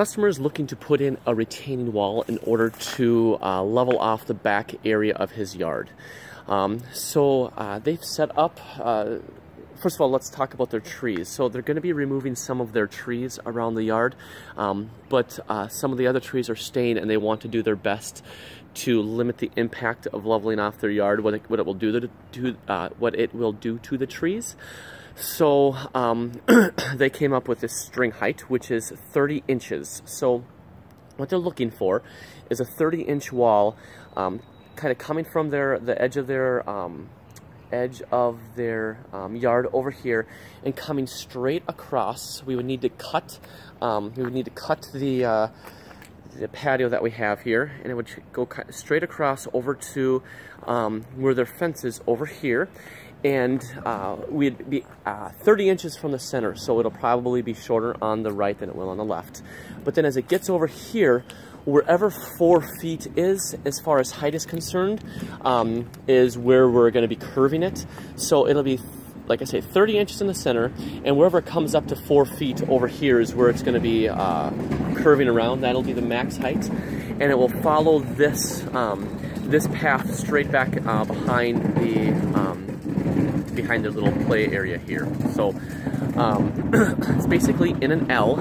customer is looking to put in a retaining wall in order to uh, level off the back area of his yard. Um, so uh, they've set up, uh, first of all, let's talk about their trees. So they're going to be removing some of their trees around the yard, um, but uh, some of the other trees are staying and they want to do their best to limit the impact of leveling off their yard, what it, what it will do to, uh, what it will do to the trees. So um, they came up with this string height, which is 30 inches. So what they're looking for is a 30 inch wall, um, kind of coming from their the edge of their um, edge of their um, yard over here and coming straight across. We would need to cut. Um, we would need to cut the. Uh, the patio that we have here and it would go straight across over to um, where their fence is over here and uh, we'd be uh, 30 inches from the center, so it'll probably be shorter on the right than it will on the left. But then as it gets over here, wherever four feet is, as far as height is concerned, um, is where we're going to be curving it. So it'll be, like I say, 30 inches in the center, and wherever it comes up to four feet over here is where it's going to be uh, curving around. That'll be the max height, and it will follow this um, this path straight back uh, behind the behind the little play area here. So um, it's basically in an L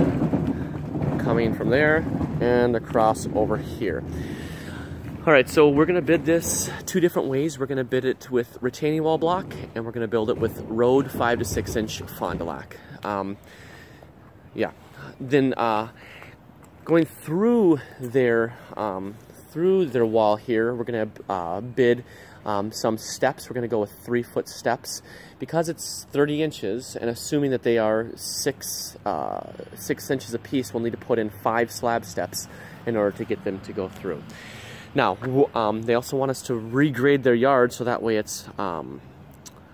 coming from there and across over here. All right, so we're gonna bid this two different ways. We're gonna bid it with retaining wall block and we're gonna build it with road five to six inch Fond du Lac. Um, yeah, then uh, going through there, um, through their wall here, we're gonna uh, bid um, some steps. We're going to go with three foot steps because it's 30 inches and assuming that they are six, uh, six inches a piece, we'll need to put in five slab steps in order to get them to go through. Now, um, they also want us to regrade their yard so that way it's, um,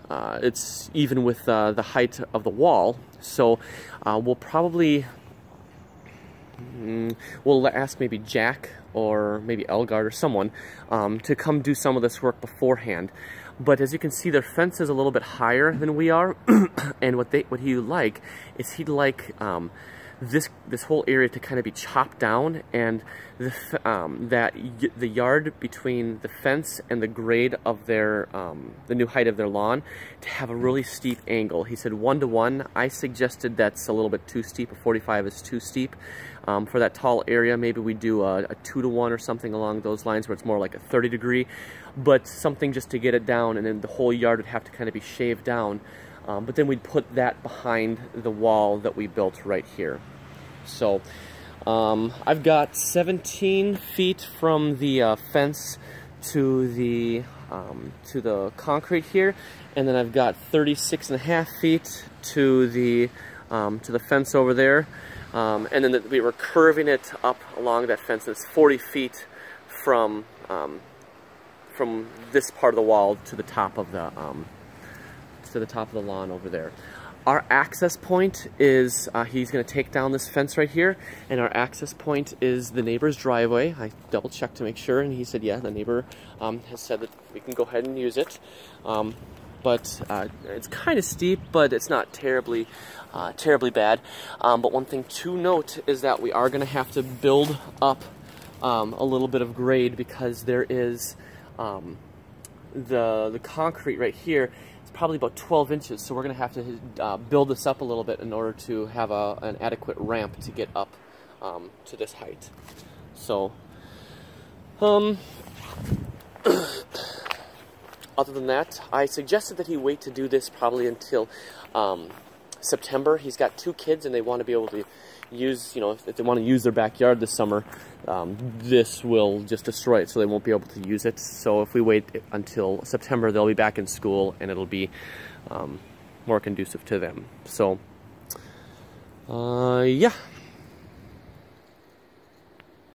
uh, it's even with uh, the height of the wall. So uh, we'll probably, mm, we'll ask maybe Jack or maybe Elgard or someone um, to come do some of this work beforehand. But as you can see, their fence is a little bit higher than we are, and what they what he would like is he'd like um, this this whole area to kind of be chopped down and the, um, that the yard between the fence and the grade of their um, the new height of their lawn to have a really steep angle. He said one to one. I suggested that's a little bit too steep. A 45 is too steep. Um, for that tall area, maybe we do a, a two to one or something along those lines where it's more like a 30 degree, but something just to get it down and then the whole yard would have to kind of be shaved down. Um, but then we'd put that behind the wall that we built right here. So um, I've got 17 feet from the uh, fence to the um, to the concrete here, and then I've got 36 and a half feet to the um, to the fence over there, um, and then the, we were curving it up along that fence. It's 40 feet from um, from this part of the wall to the top of the to the top of the lawn over there. Our access point is, uh, he's going to take down this fence right here, and our access point is the neighbor's driveway. I double checked to make sure, and he said, yeah, the neighbor um, has said that we can go ahead and use it. Um, but uh, it's kind of steep, but it's not terribly, uh, terribly bad. Um, but one thing to note is that we are going to have to build up um, a little bit of grade because there is um, the the concrete right here probably about 12 inches, so we're going to have to uh, build this up a little bit in order to have a, an adequate ramp to get up um, to this height. So, um, other than that, I suggested that he wait to do this probably until um, September. He's got two kids and they want to be able to use, you know, if, they want to use their backyard this summer, um, this will just destroy it, so they won't be able to use it. So if we wait until September, they'll be back in school, and it'll be um, more conducive to them. So, uh, yeah.